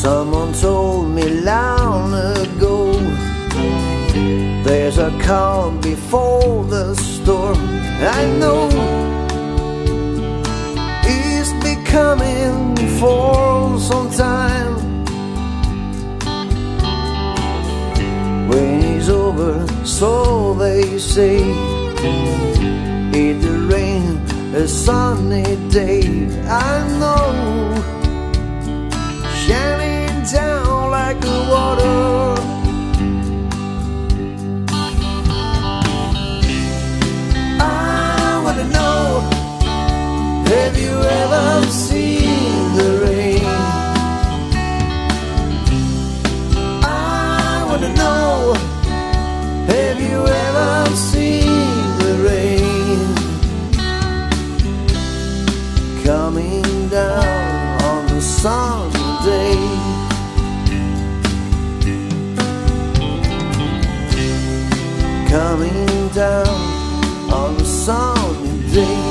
Someone told me long ago There's a calm before the storm. I know It's becoming for some time. When it's over, so they say It will rain a sunny day. I on the sunny day Coming down on the sunny day